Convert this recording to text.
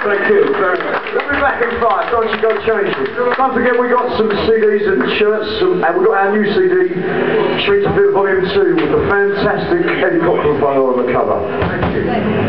Thank you very much. We'll be back in five. Don't you go change it. Don't forget we got some CDs and shirts, some, and we've got our new CD, Streets of Fear Volume 2, with the fantastic Eddie Cochran photo on the cover. Thank you.